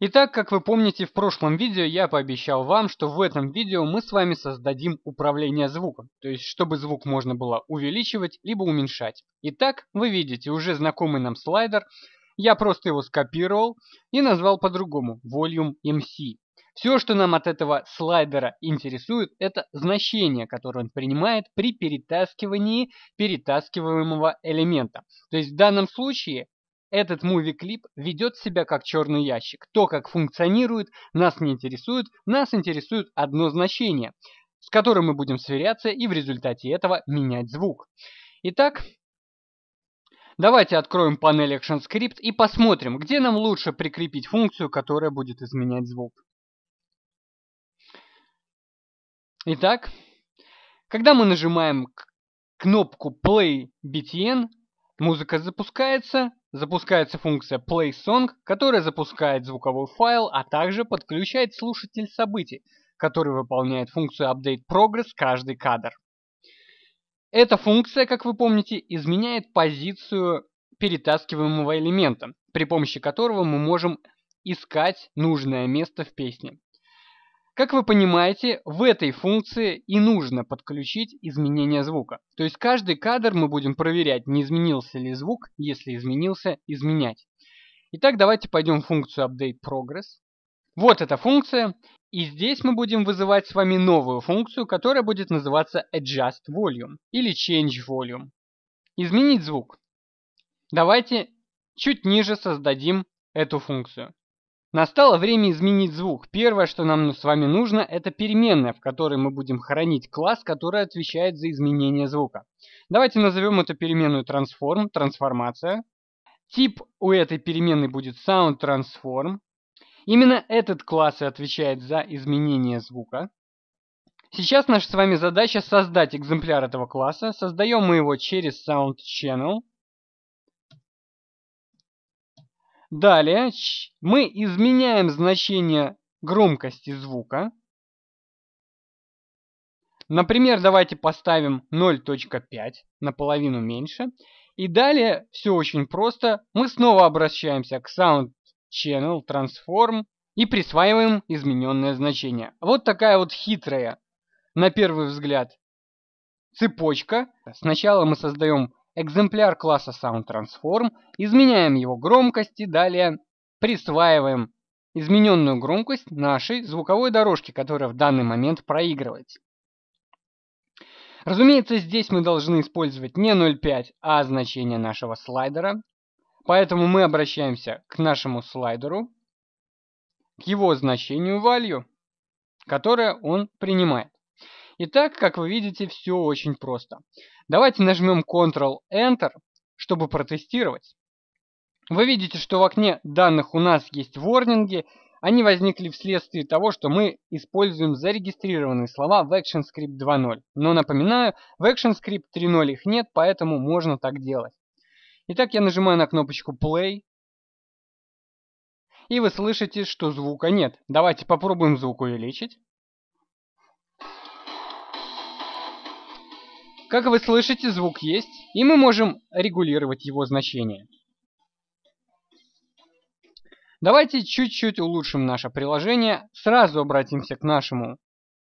Итак, как вы помните, в прошлом видео я пообещал вам, что в этом видео мы с вами создадим управление звуком, то есть чтобы звук можно было увеличивать либо уменьшать. Итак, вы видите уже знакомый нам слайдер, я просто его скопировал и назвал по-другому Volume MC. Все, что нам от этого слайдера интересует, это значение, которое он принимает при перетаскивании перетаскиваемого элемента. То есть в данном случае этот муви-клип ведет себя как черный ящик. То, как функционирует, нас не интересует, нас интересует одно значение, с которым мы будем сверяться и в результате этого менять звук. Итак, давайте откроем панель ActionScript и посмотрим, где нам лучше прикрепить функцию, которая будет изменять звук. Итак, когда мы нажимаем кнопку Play BTN, музыка запускается, Запускается функция PlaySong, которая запускает звуковой файл, а также подключает слушатель событий, который выполняет функцию Update Progress каждый кадр. Эта функция, как вы помните, изменяет позицию перетаскиваемого элемента, при помощи которого мы можем искать нужное место в песне. Как вы понимаете, в этой функции и нужно подключить изменение звука. То есть каждый кадр мы будем проверять, не изменился ли звук, если изменился, изменять. Итак, давайте пойдем в функцию Update Progress. Вот эта функция, и здесь мы будем вызывать с вами новую функцию, которая будет называться Adjust Volume или Change Volume. Изменить звук. Давайте чуть ниже создадим эту функцию. Настало время изменить звук. Первое, что нам с вами нужно, это переменная, в которой мы будем хранить класс, который отвечает за изменение звука. Давайте назовем эту переменную transform, трансформация. Тип у этой переменной будет soundTransform. Именно этот класс и отвечает за изменение звука. Сейчас наша с вами задача создать экземпляр этого класса. Создаем мы его через SoundChannel. Далее мы изменяем значение громкости звука. Например, давайте поставим 0.5, наполовину меньше. И далее все очень просто. Мы снова обращаемся к Sound Channel Transform и присваиваем измененное значение. Вот такая вот хитрая, на первый взгляд, цепочка. Сначала мы создаем экземпляр класса SoundTransform, изменяем его громкость и далее присваиваем измененную громкость нашей звуковой дорожки, которая в данный момент проигрывается. Разумеется, здесь мы должны использовать не 0.5, а значение нашего слайдера. Поэтому мы обращаемся к нашему слайдеру, к его значению value, которое он принимает. Итак, как вы видите, все очень просто. Давайте нажмем Ctrl-Enter, чтобы протестировать. Вы видите, что в окне данных у нас есть ворнинги. Они возникли вследствие того, что мы используем зарегистрированные слова в ActionScript 2.0. Но напоминаю, в ActionScript 3.0 их нет, поэтому можно так делать. Итак, я нажимаю на кнопочку Play. И вы слышите, что звука нет. Давайте попробуем звук увеличить. Как вы слышите, звук есть, и мы можем регулировать его значение. Давайте чуть-чуть улучшим наше приложение. Сразу обратимся к нашему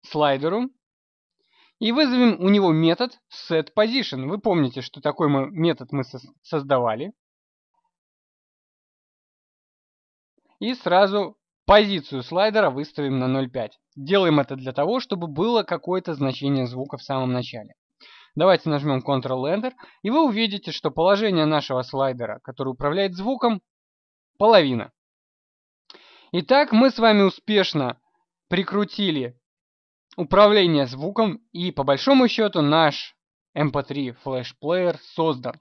слайдеру и вызовем у него метод setPosition. Вы помните, что такой мы метод мы создавали. И сразу позицию слайдера выставим на 0.5. Делаем это для того, чтобы было какое-то значение звука в самом начале. Давайте нажмем Ctrl-Enter, и вы увидите, что положение нашего слайдера, который управляет звуком, половина. Итак, мы с вами успешно прикрутили управление звуком, и по большому счету наш MP3 Flash Player создан.